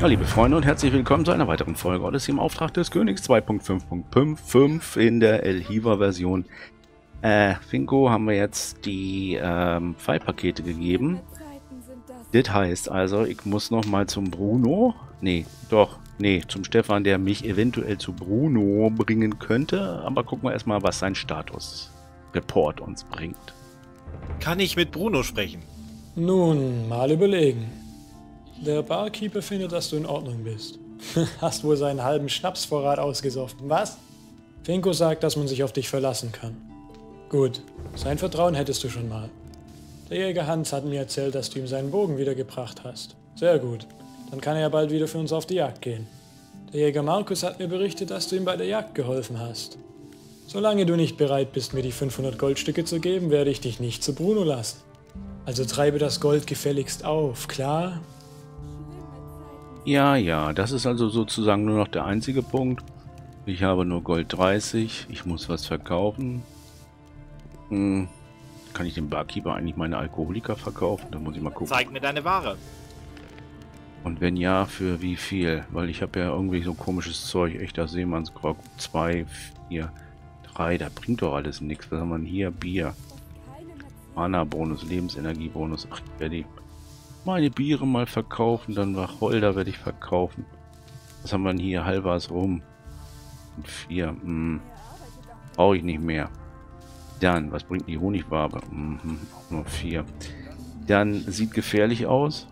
Ja, liebe Freunde und herzlich willkommen zu einer weiteren Folge Odyssey im Auftrag des Königs 2.5.55 in der Elhiva-Version. Äh, Finko haben wir jetzt die ähm, Pfeilpakete gegeben. Das heißt also, ich muss noch mal zum Bruno. Nee, doch, nee, zum Stefan, der mich eventuell zu Bruno bringen könnte. Aber gucken wir erstmal, was sein Status-Report uns bringt. Kann ich mit Bruno sprechen? Nun, mal überlegen. Der Barkeeper findet, dass du in Ordnung bist. Hast wohl seinen halben Schnapsvorrat ausgesoffen, was? Finko sagt, dass man sich auf dich verlassen kann. Gut, sein Vertrauen hättest du schon mal. Der Jäger Hans hat mir erzählt, dass du ihm seinen Bogen wiedergebracht hast. Sehr gut. Dann kann er ja bald wieder für uns auf die Jagd gehen. Der Jäger Markus hat mir berichtet, dass du ihm bei der Jagd geholfen hast. Solange du nicht bereit bist, mir die 500 Goldstücke zu geben, werde ich dich nicht zu Bruno lassen. Also treibe das Gold gefälligst auf, klar? Ja, ja, das ist also sozusagen nur noch der einzige Punkt. Ich habe nur Gold 30, ich muss was verkaufen. Hm, kann ich dem Barkeeper eigentlich meine Alkoholiker verkaufen? Da muss ich mal gucken. Zeig mir deine Ware. Und wenn ja, für wie viel? Weil ich habe ja irgendwie so komisches Zeug. Echter Seemannsgrog. 2, 4, 3. Da bringt doch alles nichts. Was haben wir denn hier? Bier. Mana-Bonus, Lebensenergiebonus. Ach, ich werde die meine Biere mal verkaufen, dann Wacholder werde ich verkaufen. Was haben wir denn hier? Halbers rum. Und vier. Hm. Brauche ich nicht mehr. Dann, was bringt die Honigwabe? Mhm, auch nur vier. Dann sieht gefährlich aus.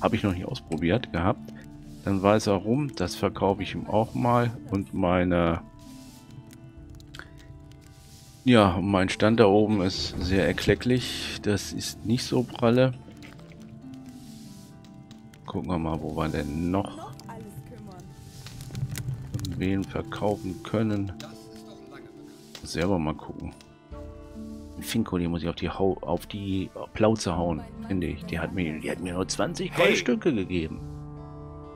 Habe ich noch nicht ausprobiert gehabt. Dann weiß er rum. Das verkaufe ich ihm auch mal. Und meine... Ja, mein Stand da oben ist sehr erklecklich. Das ist nicht so pralle. Gucken wir mal, wo wir denn noch wen verkaufen können. Selber mal gucken. Finko, die muss ich auf die Hau auf die Plauze hauen, finde ich. Die hat mir, die hat mir nur 20 hey. Goldstücke gegeben.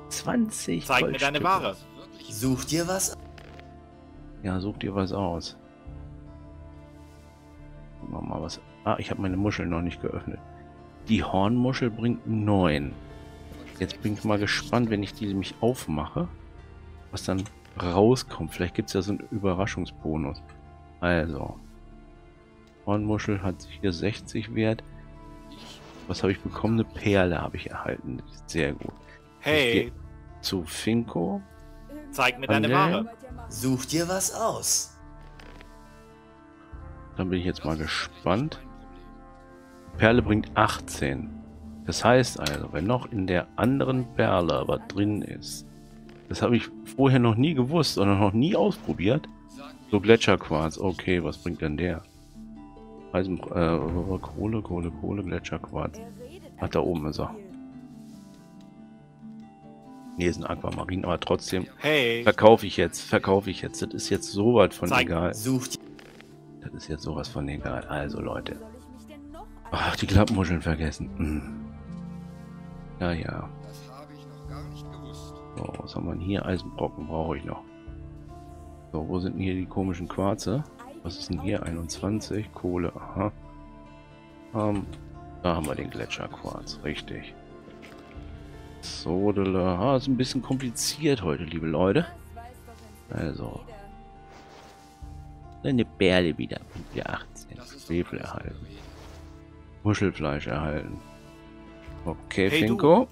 20 Zeig mir deine Ware. Such dir was? Ja, such dir was aus. Gucken wir mal was. Ah, ich habe meine Muschel noch nicht geöffnet. Die Hornmuschel bringt 9. Jetzt bin ich mal gespannt, wenn ich die mich aufmache, was dann rauskommt. Vielleicht gibt es ja so einen Überraschungsbonus. Also. Hornmuschel hat hier 60 Wert. Was habe ich bekommen? Eine Perle habe ich erhalten. Sehr gut. Hey. Zu Finko. Zeig mir deine Ware. Such dir was aus. Dann bin ich jetzt mal gespannt. Perle bringt 18. Das heißt also, wenn noch in der anderen Perle was drin ist, das habe ich vorher noch nie gewusst oder noch nie ausprobiert. So Gletscherquarz, okay, was bringt denn der? Eisen, äh, Kohle, Kohle, Kohle, Gletscherquarz. Ach, da oben ist er. Nee, ist ein Aquamarin, aber trotzdem hey. verkaufe ich jetzt, verkaufe ich jetzt. Das ist jetzt so weit von Zeig. egal. Sucht. Das ist jetzt sowas von egal. Also Leute. Ach, die Klappmuscheln vergessen. Hm. Ja, ja. So, was haben wir denn hier? Eisenbrocken brauche ich noch. So, wo sind denn hier die komischen Quarze? Was ist denn hier? 21. Kohle, aha. Ähm, da haben wir den Gletscherquarz, richtig. Sodele. Ah, ist ein bisschen kompliziert heute, liebe Leute. Also. Eine Perle wieder. Wieder 18. Schwefel erhalten. Muschelfleisch erhalten. Okay, Hey, Finko.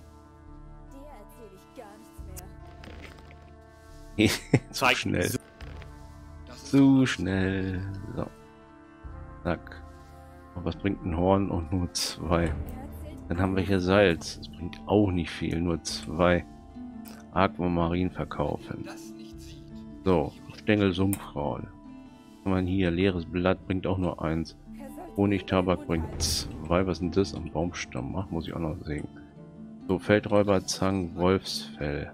zu Zeig schnell. Zu schnell. So. Zack. Und was bringt ein Horn und nur zwei? Dann haben wir hier Salz. Das bringt auch nicht viel, nur zwei. Aquamarin verkaufen. So, Stängel Sumpfraul. Kann man hier, leeres Blatt bringt auch nur eins. Honigtabak bringt zwei. Was denn das am Baumstamm? Ach, muss ich auch noch sehen. So, Feldräuberzangen, Wolfsfell.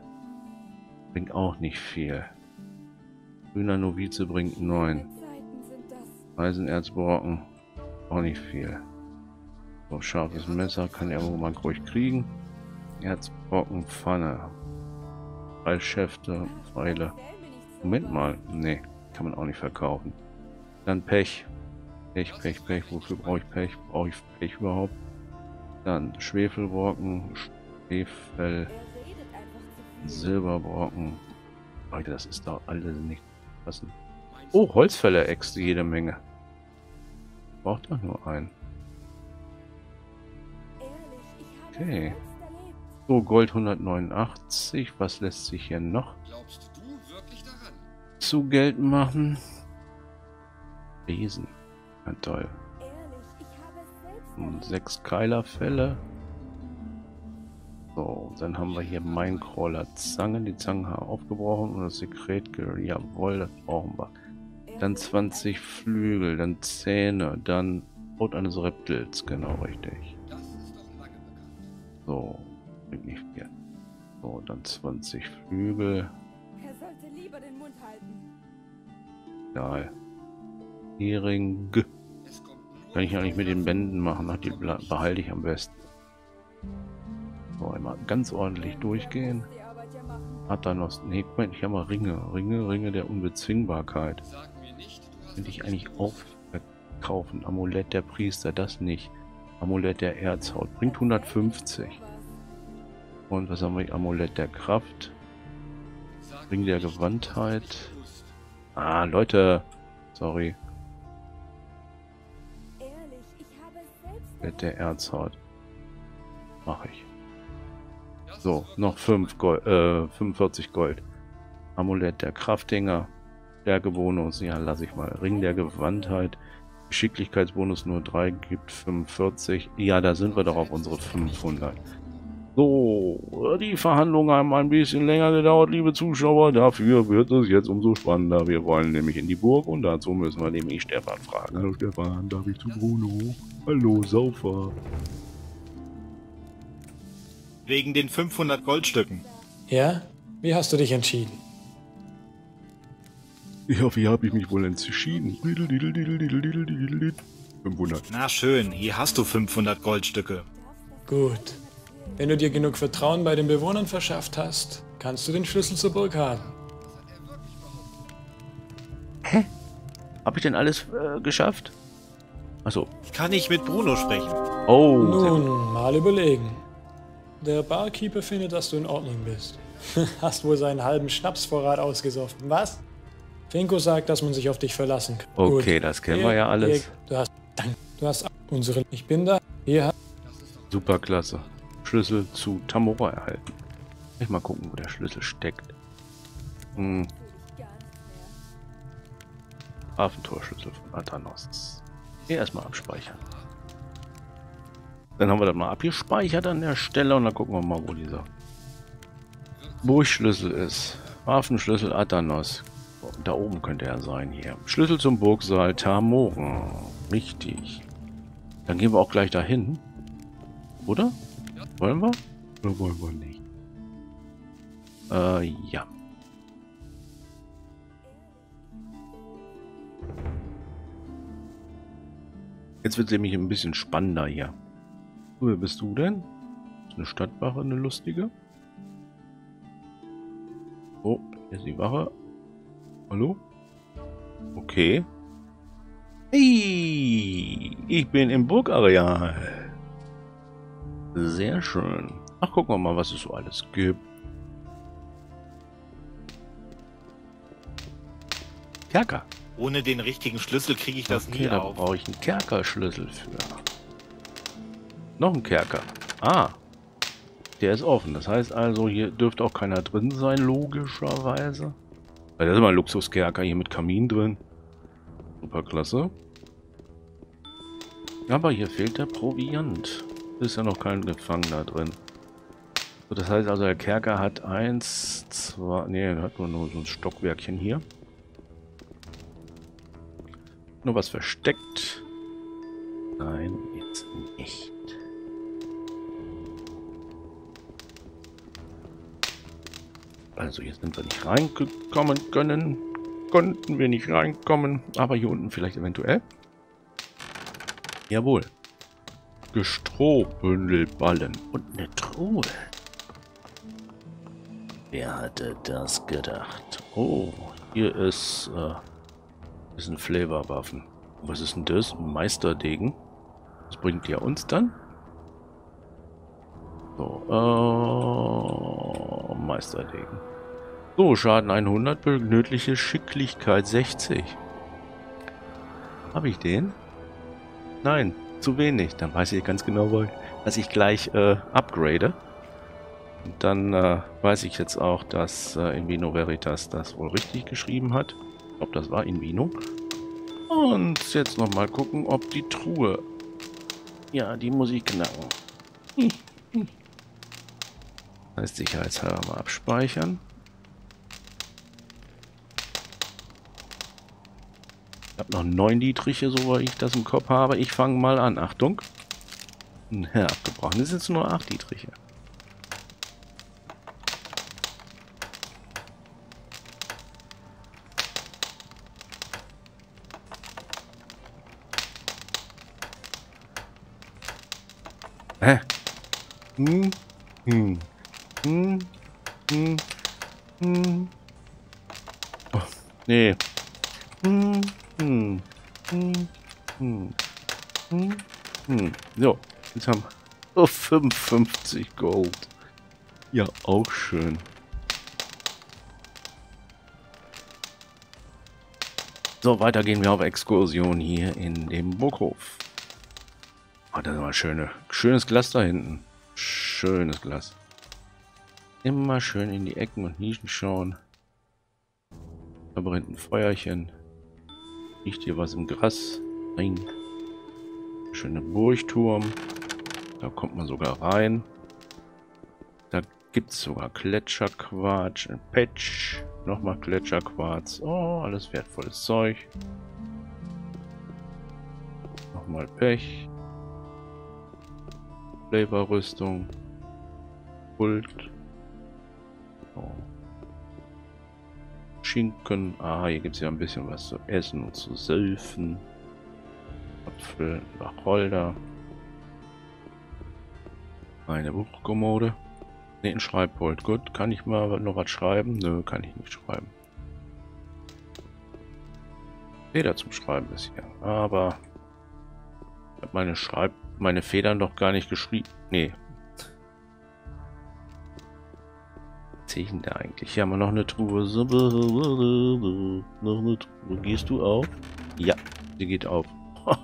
Bringt auch nicht viel. Grüner Novize bringt neun. Eisenerzbrocken. Auch nicht viel. So, scharfes Messer kann er wohl mal ruhig kriegen. Erzbrocken, Pfanne. Drei Schäfte, Pfeile. Moment mal. Nee, kann man auch nicht verkaufen. Dann Pech. Pech, Pech, Pech. Wofür brauche ich Pech? Brauche ich Pech überhaupt? Dann Schwefelbrocken, Schwefel. Silberbrocken. Leute, das ist doch alles nicht passen. Oh, Holzfäller-Äxte jede Menge. Braucht doch nur einen. Okay. So, Gold 189. Was lässt sich hier noch zu Geld machen? Besen. Ja, toll. Und sechs Keilerfälle. So, dann haben wir hier Minecrawler Zangen. Die Zangen haben aufgebrochen und das Sekret. Jawohl, das brauchen wir. Dann 20 Flügel, dann Zähne, dann Haut eines Reptils. Genau, richtig. So, bringt nicht viel. So, dann 20 Flügel. Er sollte lieber den Mund halten. Geil. Hering. Kann ich nicht mit den Bänden machen. Ach, die behalte ich am besten. So, einmal ganz ordentlich durchgehen. Hat da noch. Mal, ich habe mal Ringe. Ringe, Ringe der Unbezwingbarkeit. Könnte ich eigentlich Großes aufkaufen. Amulett der Priester, das nicht. Amulett der Erzhaut. Bringt 150. Und was haben wir? Amulett der Kraft. Ring der Gewandtheit. Ah, Leute. Sorry. Amulett der Erzhaut. Mach ich. So, noch 5 Gold, äh, 45 Gold. Amulett der Kraftdinger. Stärkebonus, ja, lasse ich mal. Ring der Gewandtheit. Geschicklichkeitsbonus nur 3 gibt 45. Ja, da sind wir doch auf unsere 500. So, die Verhandlungen haben ein bisschen länger gedauert, liebe Zuschauer. Dafür wird es jetzt umso spannender. Wir wollen nämlich in die Burg und dazu müssen wir nämlich Stefan fragen. Hallo Stefan, darf ich zu Bruno? Hallo Saufer. Wegen den 500 Goldstücken. Ja? Wie hast du dich entschieden? Ja, wie habe ich mich wohl entschieden? 500. Na schön, hier hast du 500 Goldstücke. Gut. Wenn du dir genug Vertrauen bei den Bewohnern verschafft hast, kannst du den Schlüssel zur Burg haben. Habe ich denn alles äh, geschafft? Achso. Ich kann nicht mit Bruno sprechen. Oh. Nun, mal überlegen. Der Barkeeper findet, dass du in Ordnung bist. Hast wohl seinen halben Schnapsvorrat ausgesoffen, was? Finko sagt, dass man sich auf dich verlassen kann. Okay, Gut. das kennen Hier, wir ja alles. Hier, du hast, danke. Du hast unsere. Ich bin da. Hier hast Superklasse. Schlüssel zu Tamora erhalten. Ich mal gucken, wo der Schlüssel steckt. Hm, Hafentorschlüssel von Athanos. Erstmal abspeichern. Dann haben wir das mal abgespeichert an der Stelle und dann gucken wir mal, wo dieser Burgschlüssel ist. Hafenschlüssel Athanos. Da oben könnte er sein hier. Schlüssel zum Burgsaal Tamoren. Richtig. Dann gehen wir auch gleich dahin. Oder? Wollen wir? Oder wollen wir nicht? Äh, ja. Jetzt wird es nämlich ein bisschen spannender hier. Wer bist du denn? Eine Stadtwache, eine lustige? Oh, hier ist die Wache. Hallo? Okay. Hey, ich bin im Burgareal. Sehr schön. Ach, gucken wir mal, was es so alles gibt. Kerker. Ohne den richtigen Schlüssel kriege ich das Okay, nie da auf. brauche ich einen Kerkerschlüssel für. Noch ein Kerker. Ah. Der ist offen. Das heißt also, hier dürfte auch keiner drin sein, logischerweise. Weil das ist mal ein Luxuskerker hier mit Kamin drin. Super klasse. Aber hier fehlt der Proviant. Ist ja noch kein Gefangener drin. So, das heißt also, der Kerker hat eins, zwei, nee, hat nur, nur so ein Stockwerkchen hier. Nur was versteckt. Nein, jetzt nicht. Also hier sind wir nicht reingekommen können. Konnten wir nicht reinkommen. Aber hier unten vielleicht eventuell. Jawohl. Gestrohbündelballen und eine Truhe. Wer hatte das gedacht? Oh, hier ist, äh, ist ein Flavorwaffen. Was ist denn das? Meisterdegen. Was bringt der uns dann? So, äh, Meisterdegen. So, Schaden 100, benötigliche Schicklichkeit 60. Habe ich den? Nein, zu wenig. Dann weiß ich ganz genau, dass ich gleich äh, upgrade. Und dann äh, weiß ich jetzt auch, dass äh, Invino Veritas das wohl richtig geschrieben hat. Ich glaube, das war Invino. Und jetzt nochmal gucken, ob die Truhe... Ja, die muss ich knacken. Das heißt, sicherheitshalber mal abspeichern. Ich habe noch neun Dietriche, so wie ich das im Kopf habe. Ich fange mal an. Achtung. Ja, abgebrochen. Das sind jetzt nur acht Dietriche. Hä? Hm? Hm. Hm. Hm. Hm. Oh, nee. Hm. Hm. Hm. Hm. Hm. Hm. Haben wir oh, 55 Gold. Ja, auch schön. So, weiter gehen wir auf Exkursion hier in dem Burghof. Ah, oh, das ist mal schöne, schönes Glas da hinten. Schönes Glas. Immer schön in die Ecken und Nischen schauen. Da brennt ein Feuerchen. Riecht hier was im Gras? Nein. Schöner Burgturm. Da kommt man sogar rein. Da gibt es sogar Gletscherquarz, ein Patch. Nochmal Gletscherquarz. Oh, alles wertvolles Zeug. Nochmal Pech. Flavorrüstung. Pult. Oh. Schinken. Ah, hier gibt es ja ein bisschen was zu essen und zu söfen. Apfel, Wacholder. Eine Buchkommode. Ne, ein Schreibpult. Gut, kann ich mal noch was schreiben? Nö, kann ich nicht schreiben. Feder zum Schreiben ist hier. Aber ich habe meine meine Federn doch gar nicht geschrieben. Nee. Sehe ich denn da eigentlich? Hier haben wir noch eine Truhe. Noch eine Truhe. Gehst du auf? Ja, sie geht auf.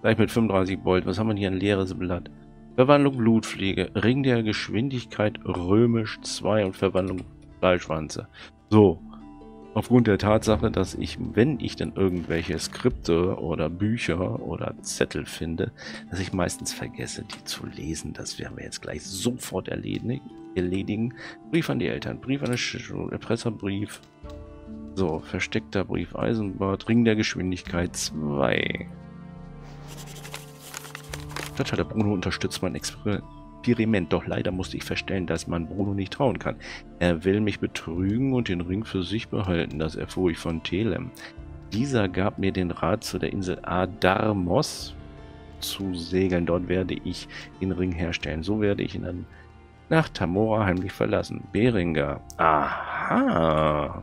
Gleich mit 35 Volt. Was haben wir hier? Ein leeres Blatt. Verwandlung Blutpflege. Ring der Geschwindigkeit römisch 2 und Verwandlung Fleischwanze. So, aufgrund der Tatsache, dass ich, wenn ich dann irgendwelche Skripte oder Bücher oder Zettel finde, dass ich meistens vergesse, die zu lesen. Das werden wir jetzt gleich sofort erledigen. Brief an die Eltern, Brief an die Schule, Erpresserbrief. So, versteckter Brief Eisenbad, Ring der Geschwindigkeit 2. Stadthalter Bruno unterstützt mein Experiment. Doch leider musste ich feststellen, dass man Bruno nicht trauen kann. Er will mich betrügen und den Ring für sich behalten, das erfuhr ich von Telem. Dieser gab mir den Rat, zu der Insel Adarmos zu segeln. Dort werde ich den Ring herstellen. So werde ich ihn dann nach Tamora heimlich verlassen. Beringer. Aha.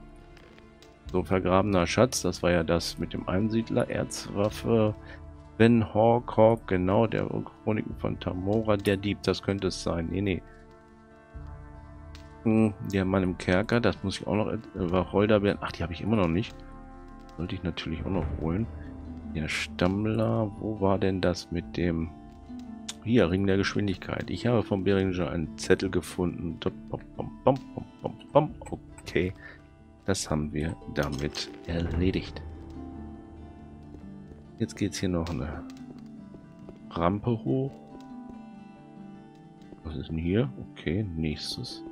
So vergrabener Schatz, das war ja das mit dem Einsiedler, Erzwaffe, Ben Hawk, Hawk, genau, der Chroniken von Tamora, der Dieb, das könnte es sein. Nee, nee. Hm, der Mann im Kerker, das muss ich auch noch, äh, Wacholderbeeren, ach, die habe ich immer noch nicht. Sollte ich natürlich auch noch holen. Der Stammler, wo war denn das mit dem... Hier, Ring der Geschwindigkeit. Ich habe vom Beringer einen Zettel gefunden. Okay, das haben wir damit erledigt. Jetzt geht es hier noch eine Rampe hoch. Was ist denn hier? Okay, nächstes.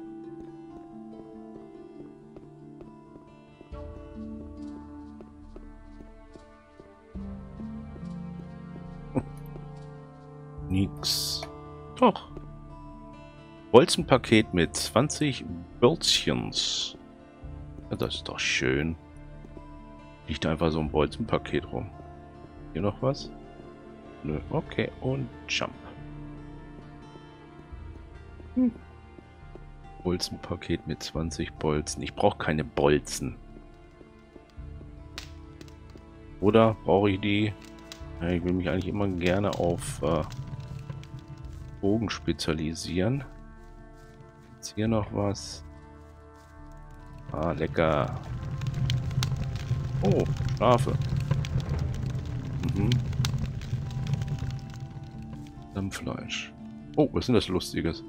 Nix. Doch. Bolzenpaket mit 20 Bölzchens. Ja, das ist doch schön. Liegt einfach so ein Bolzenpaket rum. Hier noch was? Nö. Okay, und Jump. Hm. Bolzenpaket mit 20 Bolzen. Ich brauche keine Bolzen. Oder brauche ich die? Ja, ich will mich eigentlich immer gerne auf äh, Bogen spezialisieren. Jetzt hier noch was. Ah, lecker. Oh, Schafe. Mhm. Lammfleisch. Oh, was ist denn das Lustiges?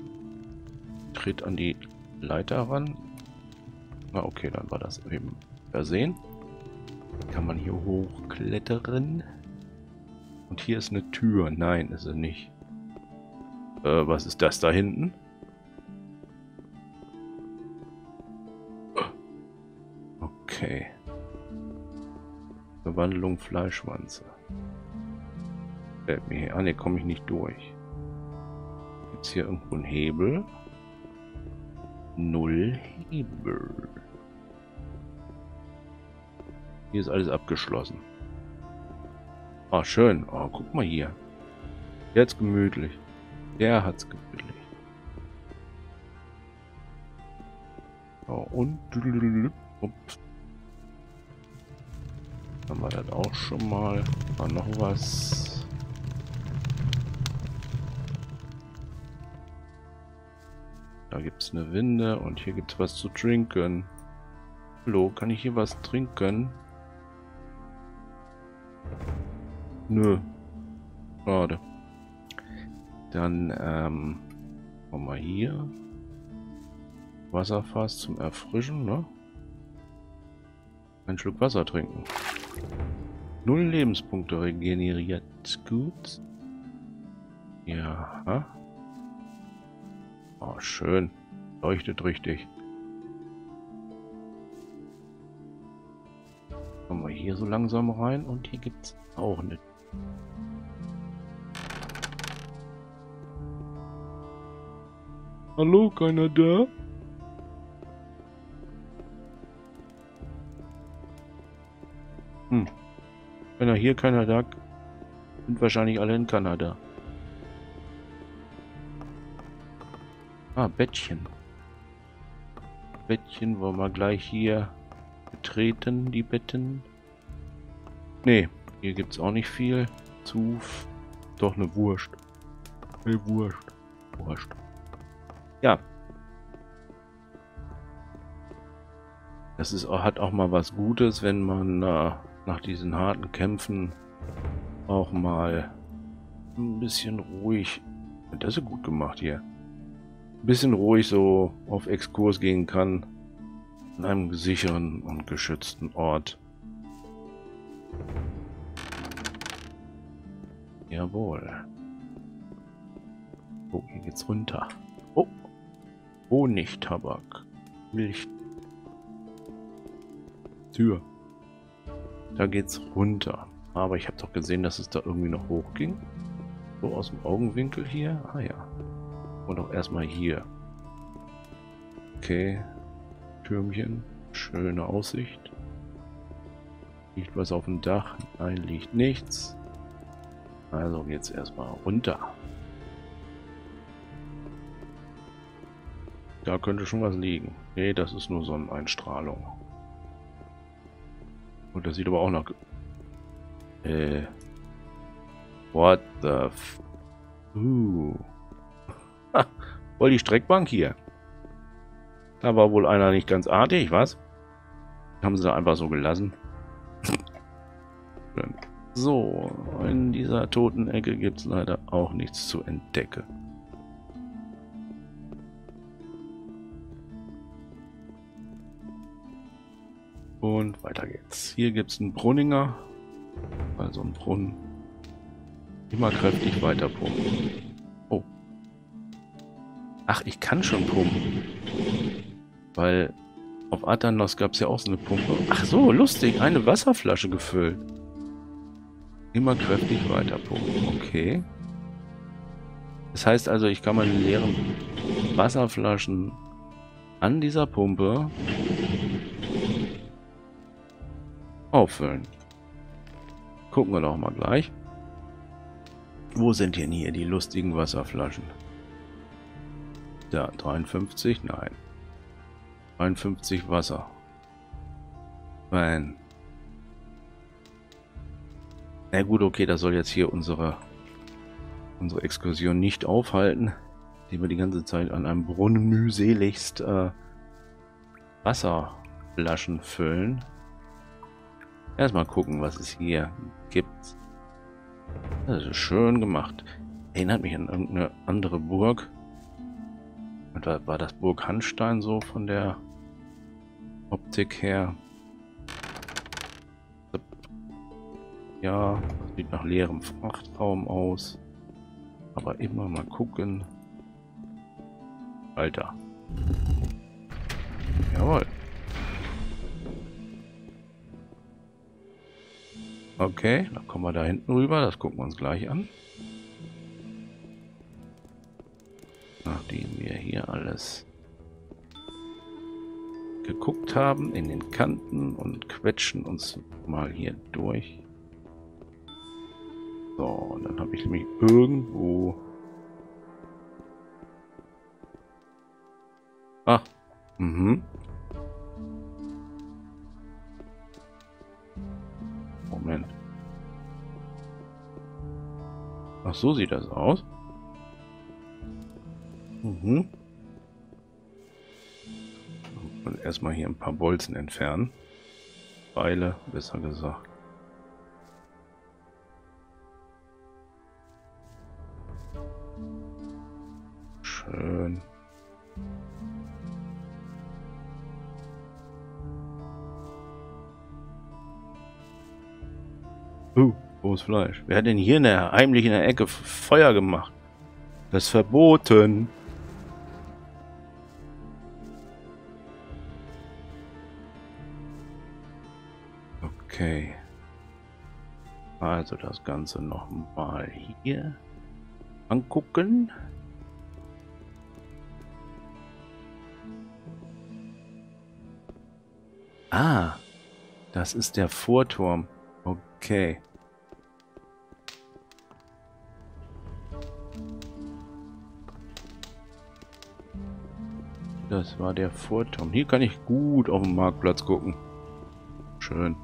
Tritt an die Leiter ran. Na, okay, dann war das eben versehen. Kann man hier hochklettern. Und hier ist eine Tür. Nein, ist es nicht. Äh, was ist das da hinten? Okay. Verwandlung Fleischwanze. Fällt mir hier. Ah, ne, komme ich nicht durch. Gibt's hier irgendwo einen Hebel? Null Hebel. Hier ist alles abgeschlossen. Ah, schön. Oh, guck mal hier. Jetzt gemütlich. Der hat's gemütlich. Oh, und... Ups. Wir das auch schon mal. War noch was. Da gibt es eine Winde und hier gibt es was zu trinken. Hallo, kann ich hier was trinken? Nö. Schade. Dann, ähm, machen wir hier. Wasserfass zum Erfrischen, ne? Ein Schluck Wasser trinken. Null Lebenspunkte regeneriert. Gut. Ja. Oh, schön. Leuchtet richtig. Kommen wir hier so langsam rein und hier gibt es auch eine. Hallo, keiner da? Hm. Wenn er hier keiner da, sind wahrscheinlich alle in Kanada. Ah, Bettchen. Bettchen wollen wir gleich hier betreten, die Betten. Nee, hier gibt es auch nicht viel. Zu. Doch eine Wurst. Eine Wurst. Wurst. Ja. Das ist, hat auch mal was Gutes, wenn man äh, nach diesen harten Kämpfen auch mal ein bisschen ruhig. Das ist gut gemacht hier. Ein bisschen ruhig so auf Exkurs gehen kann. An einem sicheren und geschützten Ort. Jawohl. Oh, hier geht's runter. Oh. Honigtabak. Milch. Tür. Da geht's runter. Aber ich habe doch gesehen, dass es da irgendwie noch hoch ging. So aus dem Augenwinkel hier. Ah ja. Und auch erstmal hier. Okay. Türmchen. Schöne Aussicht. Liegt was auf dem Dach? Nein, liegt nichts. Also geht's erstmal runter. Da könnte schon was liegen. Nee, das ist nur Sonneneinstrahlung. Und das sieht aber auch nach... Äh... What the f... Uh. Ha, voll die Streckbank hier. Da war wohl einer nicht ganz artig, was? Haben sie da einfach so gelassen. so, in dieser toten Ecke gibt es leider auch nichts zu entdecken. Und weiter geht's. Hier gibt es einen Brunninger. Also einen Brunnen. Immer kräftig weiter pumpen. Oh. Ach, ich kann schon pumpen. Weil auf Atanos gab es ja auch so eine Pumpe. Ach so, lustig. Eine Wasserflasche gefüllt. Immer kräftig weiter pumpen. Okay. Das heißt also, ich kann meine leeren Wasserflaschen an dieser Pumpe auffüllen. Gucken wir doch mal gleich. Wo sind denn hier die lustigen Wasserflaschen? Da, 53? Nein. 53 Wasser. Nein. Na gut, okay, das soll jetzt hier unsere, unsere Exkursion nicht aufhalten, die wir die ganze Zeit an einem Brunnen mühseligst äh, Wasser Flaschen füllen. Erstmal gucken, was es hier gibt. Das ist schön gemacht. Erinnert mich an irgendeine andere Burg. War, das Burg Hanstein so von der Optik her? Ja, sieht nach leerem Frachtraum aus. Aber immer mal gucken. Alter. Jawohl. Okay, dann kommen wir da hinten rüber. Das gucken wir uns gleich an. Nachdem wir hier alles geguckt haben in den Kanten und quetschen uns mal hier durch. So, und dann habe ich nämlich irgendwo... Ah, mhm. Ach, so sieht das aus. Mhm. Und erstmal hier ein paar Bolzen entfernen. Beile, besser gesagt. Schön. Rohes Fleisch. Wer hat denn hier in der, heimlich in der Ecke Feuer gemacht? Das ist verboten. Okay. Also das Ganze nochmal hier angucken. Ah, das ist der Vorturm. Okay. Das war der Vorturm. Hier kann ich gut auf den Marktplatz gucken. Schön.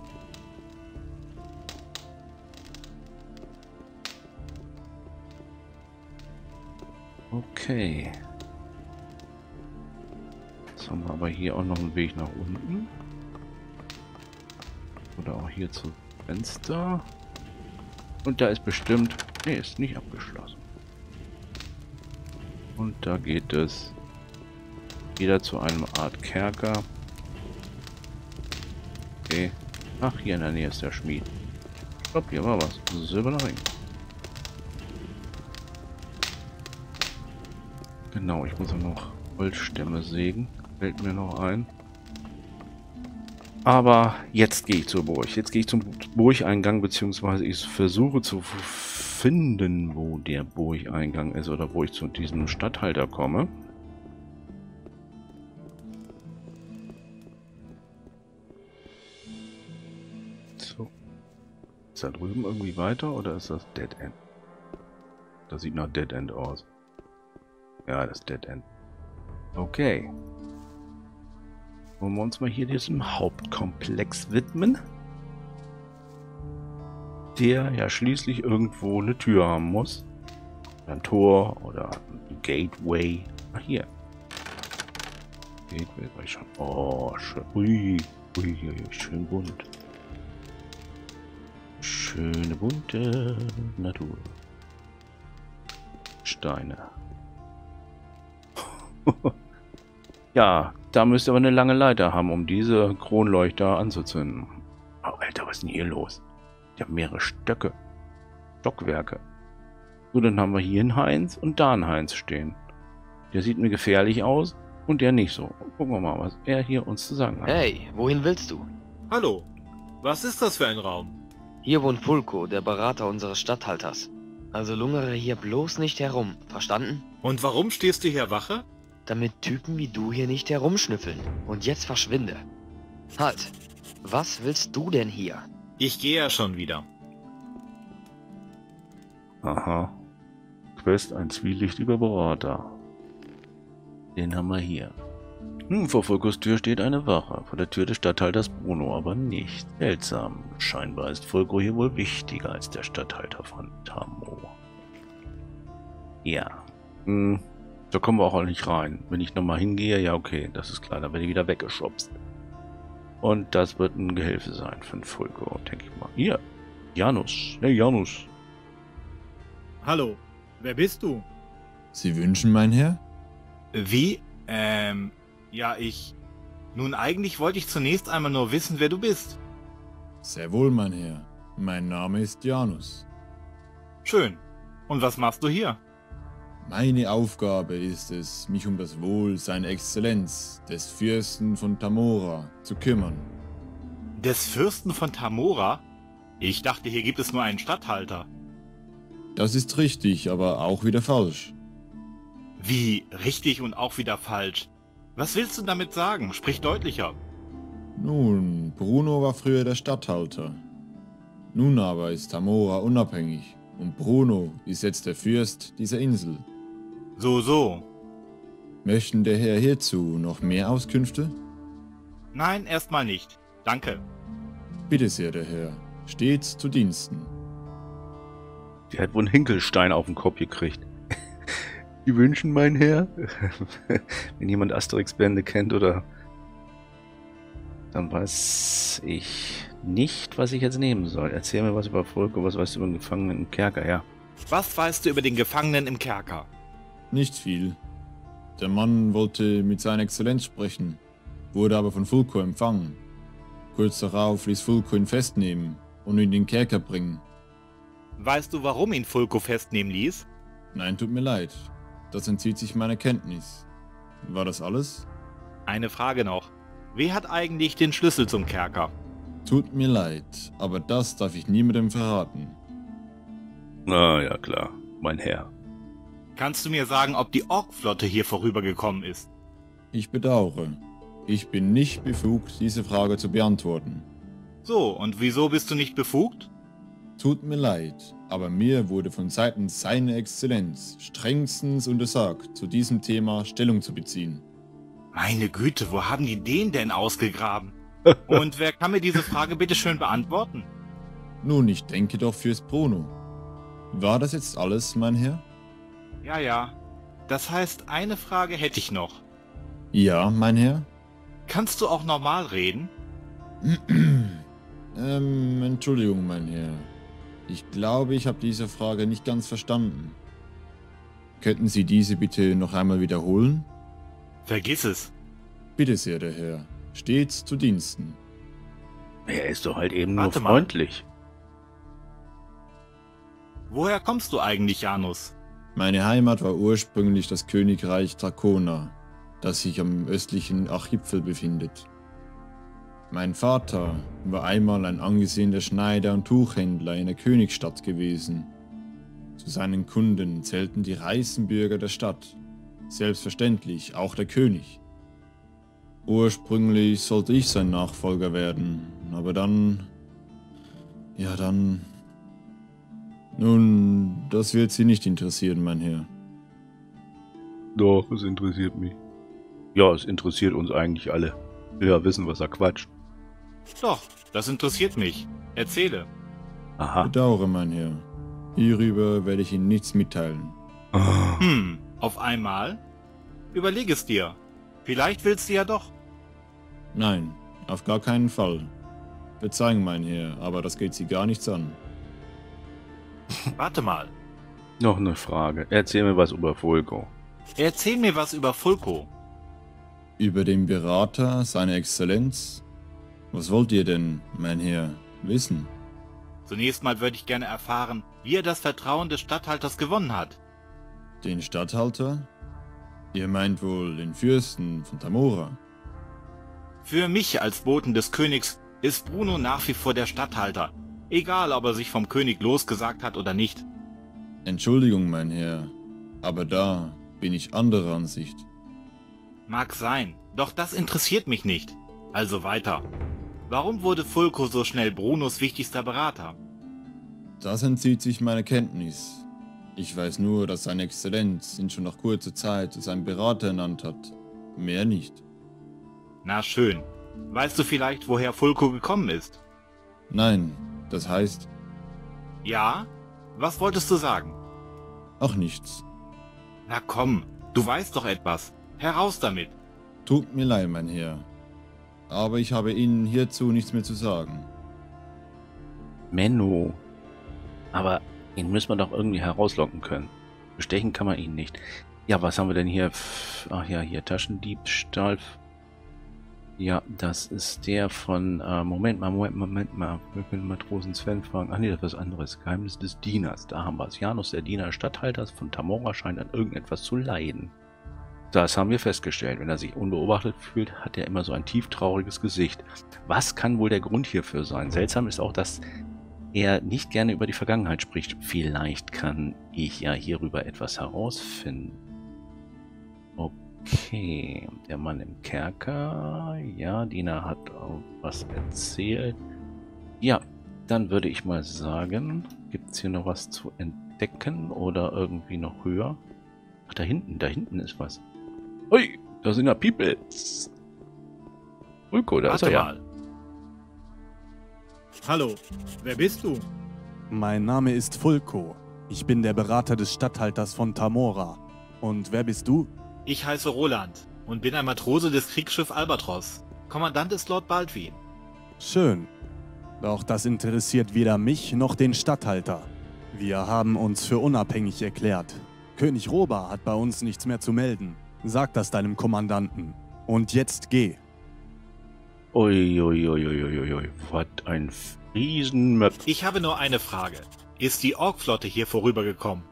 Okay. Jetzt haben wir aber hier auch noch einen Weg nach unten. Oder auch hier zum Fenster. Und da ist bestimmt... Ne, ist nicht abgeschlossen. Und da geht es wieder zu einem Art Kerker. Okay. Ach, hier in der Nähe ist der Schmied. Stopp, hier war was. Silberner Ring. Genau, ich muss auch noch Holzstämme sägen. Fällt mir noch ein. Aber jetzt gehe ich zur Burg. Jetzt gehe ich zum Burgeingang, beziehungsweise ich versuche zu finden, wo der Burgeingang ist oder wo ich zu diesem Stadthalter komme. Da drüben irgendwie weiter oder ist das Dead End? Das sieht nach Dead End aus. Ja, das Dead End. Okay. Wollen wir uns mal hier diesem Hauptkomplex widmen? Der ja schließlich irgendwo eine Tür haben muss. Ein Tor oder ein Gateway. Ach, hier. Gateway war ich schon. Oh, schön. Ui, ui, ui, schön bunt. Schöne bunte Natur. Steine. ja, da müsst ihr aber eine lange Leiter haben, um diese Kronleuchter anzuzünden. Oh, Alter, was ist denn hier los? Ich habe mehrere Stöcke. Stockwerke. So, dann haben wir hier einen Heinz und da einen Heinz stehen. Der sieht mir gefährlich aus und der nicht so. Gucken wir mal, was er hier uns zu sagen hat. Hey, wohin willst du? Hallo. Was ist das für ein Raum? Hier wohnt Fulco, der Berater unseres Statthalters. Also lungere hier bloß nicht herum, verstanden? Und warum stehst du hier Wache? Damit Typen wie du hier nicht herumschnüffeln. Und jetzt verschwinde. Halt! Was willst du denn hier? Ich gehe ja schon wieder. Aha. Quest ein zwielichtiger Berater. Den haben wir hier. Hm, vor Volkos Tür steht eine Wache. Vor der Tür des Statthalters Bruno aber nicht. Seltsam. Scheinbar ist Volko hier wohl wichtiger als der Statthalter von Tamo. Ja. Hm, da kommen wir auch nicht rein. Wenn ich nochmal hingehe, ja okay, das ist klar, dann werde ich wieder weggeschubst. Und das wird ein Gehilfe sein von Fulko, denke ich mal. Hier, Janus. Hey, Janus. Hallo, wer bist du? Sie wünschen, mein Herr? Wie? Ähm, ja, ich... Nun, eigentlich wollte ich zunächst einmal nur wissen, wer du bist. Sehr wohl, mein Herr. Mein Name ist Janus. Schön. Und was machst du hier? Meine Aufgabe ist es, mich um das Wohl seiner Exzellenz, des Fürsten von Tamora, zu kümmern. Des Fürsten von Tamora? Ich dachte, hier gibt es nur einen Statthalter. Das ist richtig, aber auch wieder falsch. Wie richtig und auch wieder falsch. Was willst du damit sagen? Sprich deutlicher. Nun, Bruno war früher der Statthalter. Nun aber ist Tamora unabhängig und Bruno ist jetzt der Fürst dieser Insel. So, so. Möchten der Herr hierzu noch mehr Auskünfte? Nein, erstmal nicht. Danke. Bitte sehr, der Herr. Stets zu Diensten. Der hat wohl einen Hinkelstein auf den Kopf gekriegt. Die wünschen, mein Herr. Wenn jemand Asterix-Bände kennt oder. Dann weiß ich nicht, was ich jetzt nehmen soll. Erzähl mir was über Volko, was weißt du über den Gefangenen im Kerker, ja. Was weißt du über den Gefangenen im Kerker? Nicht viel. Der Mann wollte mit seiner Exzellenz sprechen, wurde aber von Fulko empfangen. Kurz darauf ließ Fulko ihn festnehmen und in den Kerker bringen. Weißt du, warum ihn Fulko festnehmen ließ? Nein, tut mir leid. Das entzieht sich meiner Kenntnis. War das alles? Eine Frage noch. Wer hat eigentlich den Schlüssel zum Kerker? Tut mir leid, aber das darf ich niemandem verraten. Ah, ja klar, mein Herr. Kannst du mir sagen, ob die Orkflotte hier vorübergekommen ist? Ich bedauere. Ich bin nicht befugt, diese Frage zu beantworten. So, und wieso bist du nicht befugt? Tut mir leid, aber mir wurde von Seiten seiner Exzellenz strengstens untersagt, zu diesem Thema Stellung zu beziehen. Meine Güte, wo haben die den denn ausgegraben? Und wer kann mir diese Frage bitte schön beantworten? Nun, ich denke doch fürs Bruno. War das jetzt alles, mein Herr? Ja, ja. Das heißt, eine Frage hätte ich noch. Ja, mein Herr? Kannst du auch normal reden? ähm, Entschuldigung, mein Herr. Ich glaube, ich habe diese Frage nicht ganz verstanden. Könnten Sie diese bitte noch einmal wiederholen? Vergiss es. Bitte sehr, der Herr. Stets zu Diensten. Er ist doch halt eben nur Warte mal. freundlich. Woher kommst du eigentlich, Janus? Meine Heimat war ursprünglich das Königreich Drakona, das sich am östlichen Archipfel befindet. Mein Vater war einmal ein angesehener Schneider und Tuchhändler in der Königsstadt gewesen. Zu seinen Kunden zählten die reichsten Bürger der Stadt, selbstverständlich auch der König. Ursprünglich sollte ich sein Nachfolger werden, aber dann... Ja, dann... Nun, das wird Sie nicht interessieren, mein Herr. Doch, es interessiert mich. Ja, es interessiert uns eigentlich alle. Will ja wissen, was er quatscht. Doch, das interessiert mich. Erzähle. Aha. Bedauere, mein Herr. Hierüber werde ich Ihnen nichts mitteilen. Ah. Hm, auf einmal? Überleg es dir. Vielleicht willst du ja doch. Nein, auf gar keinen Fall. Verzeihen, mein Herr, aber das geht Sie gar nichts an. Warte mal. Noch eine Frage. Erzähl mir was über Fulko. Erzähl mir was über Fulko. Über den Berater, seine Exzellenz? Was wollt ihr denn, mein Herr, wissen? Zunächst mal würde ich gerne erfahren, wie er das Vertrauen des Statthalters gewonnen hat. Den Statthalter? Ihr meint wohl den Fürsten von Tamora? Für mich als Boten des Königs ist Bruno nach wie vor der Statthalter. Egal, ob er sich vom König losgesagt hat oder nicht. Entschuldigung, mein Herr, aber da bin ich anderer Ansicht. Mag sein, doch das interessiert mich nicht. Also weiter. Warum wurde Fulko so schnell Brunos wichtigster Berater? Das entzieht sich meiner Kenntnis. Ich weiß nur, dass seine Exzellenz ihn schon nach kurzer Zeit zu seinem Berater ernannt hat. Mehr nicht. Na schön. Weißt du vielleicht, woher Fulko gekommen ist? Nein, das heißt Ja? Was wolltest du sagen? auch nichts. Na komm, du weißt doch etwas. Heraus damit. Tut mir leid, mein Herr. Aber ich habe Ihnen hierzu nichts mehr zu sagen. Menno. Aber ihn müssen wir doch irgendwie herauslocken können. Bestechen kann man ihn nicht. Ja, was haben wir denn hier? Ach ja, hier Taschendiebstahl. Ja, das ist der von. Äh, Moment mal, Moment, Moment mal. Wir können Matrosen Sven fragen. Ach nee, das ist was anderes. Geheimnis des Dieners. Da haben wir es. Janus, der Diener des Statthalters von Tamora, scheint an irgendetwas zu leiden. Das haben wir festgestellt. Wenn er sich unbeobachtet fühlt, hat er immer so ein tieftrauriges Gesicht. Was kann wohl der Grund hierfür sein? Seltsam ist auch, dass er nicht gerne über die Vergangenheit spricht. Vielleicht kann ich ja hierüber etwas herausfinden. Okay, der Mann im Kerker. Ja, Dina hat auch was erzählt. Ja, dann würde ich mal sagen, gibt es hier noch was zu entdecken oder irgendwie noch höher? Ach, da hinten, da hinten ist was. Ui, da sind ja Peoples. Ulko, da ist er Warte ja. mal. Hallo, wer bist du? Mein Name ist Fulko. Ich bin der Berater des Statthalters von Tamora. Und wer bist du? Ich heiße Roland und bin ein Matrose des Kriegsschiff Albatros. Kommandant ist Lord Baldwin. Schön. Doch das interessiert weder mich noch den Statthalter. Wir haben uns für unabhängig erklärt. König Roba hat bei uns nichts mehr zu melden. Sag das deinem Kommandanten. Und jetzt geh. Uiuiuiuiui, was ein Riesenmöpf. Ich habe nur eine Frage. Ist die Orkflotte hier vorübergekommen?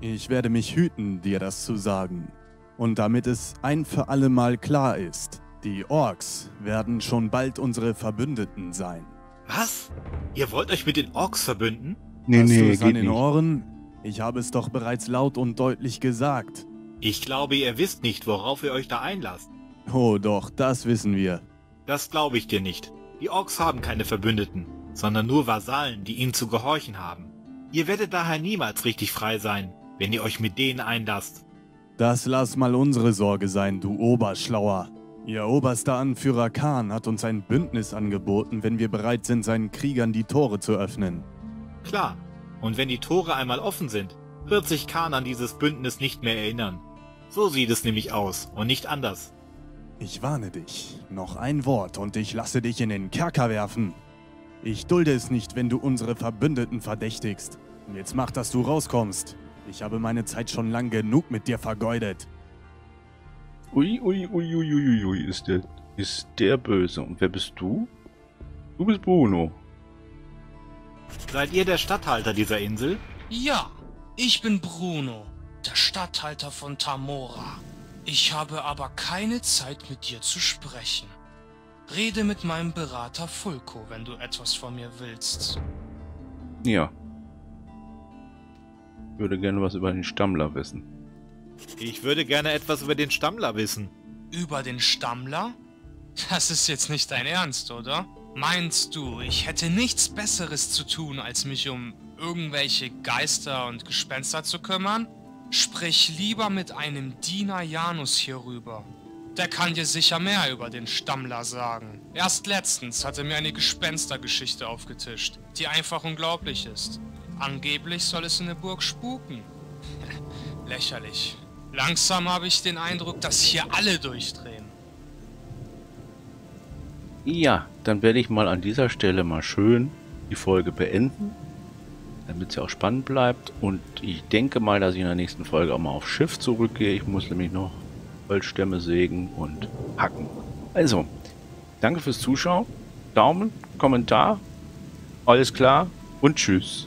Ich werde mich hüten, dir das zu sagen. Und damit es ein für alle Mal klar ist, die Orks werden schon bald unsere Verbündeten sein. Was? Ihr wollt euch mit den Orks verbünden? Nee, Hast nee, du es an geht den nicht. Ohren? Ich habe es doch bereits laut und deutlich gesagt. Ich glaube, ihr wisst nicht, worauf ihr euch da einlasst. Oh doch, das wissen wir. Das glaube ich dir nicht. Die Orks haben keine Verbündeten, sondern nur Vasallen, die ihnen zu gehorchen haben. Ihr werdet daher niemals richtig frei sein, wenn ihr euch mit denen einlasst. Das lass mal unsere Sorge sein, du Oberschlauer. Ihr oberster Anführer Khan hat uns ein Bündnis angeboten, wenn wir bereit sind, seinen Kriegern die Tore zu öffnen. Klar. Und wenn die Tore einmal offen sind, wird sich Khan an dieses Bündnis nicht mehr erinnern. So sieht es nämlich aus und nicht anders. Ich warne dich. Noch ein Wort und ich lasse dich in den Kerker werfen. Ich dulde es nicht, wenn du unsere Verbündeten verdächtigst. Jetzt mach, dass du rauskommst. Ich habe meine Zeit schon lang genug mit dir vergeudet. Ui, ui, ui, ui, ui, ui, ist der, ist der böse. Und wer bist du? Du bist Bruno. Seid ihr der Statthalter dieser Insel? Ja, ich bin Bruno, der Statthalter von Tamora. Ich habe aber keine Zeit mit dir zu sprechen. Rede mit meinem Berater Fulko, wenn du etwas von mir willst. Ja. Würde gerne was über den Stammler wissen. Ich würde gerne etwas über den Stammler wissen. Über den Stammler? Das ist jetzt nicht dein Ernst, oder? Meinst du, ich hätte nichts Besseres zu tun, als mich um irgendwelche Geister und Gespenster zu kümmern? Sprich lieber mit einem Diener Janus hierüber. Der kann dir sicher mehr über den Stammler sagen. Erst letztens hat er mir eine Gespenstergeschichte aufgetischt, die einfach unglaublich ist. Angeblich soll es in der Burg spuken. Lächerlich. Langsam habe ich den Eindruck, dass hier alle durchdrehen. Ja, dann werde ich mal an dieser Stelle mal schön die Folge beenden, damit sie auch spannend bleibt. Und ich denke mal, dass ich in der nächsten Folge auch mal aufs Schiff zurückgehe. Ich muss nämlich noch Holzstämme sägen und hacken. Also, danke fürs Zuschauen. Daumen, Kommentar, alles klar und tschüss.